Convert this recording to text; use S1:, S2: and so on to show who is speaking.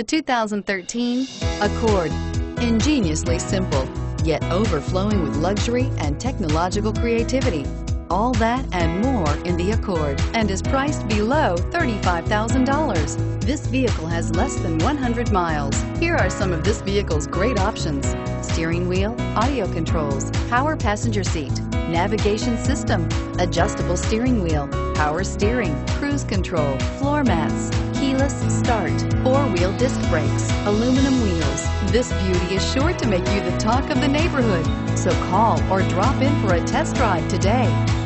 S1: The 2013 Accord. Ingeniously simple, yet overflowing with luxury and technological creativity. All that and more in the Accord and is priced below $35,000. This vehicle has less than 100 miles. Here are some of this vehicle's great options. Steering wheel, audio controls, power passenger seat, navigation system, adjustable steering wheel, power steering, cruise control, floor mats, keyless start, disc brakes, aluminum wheels. This beauty is sure to make you the talk of the neighborhood. So call or drop in for a test drive today.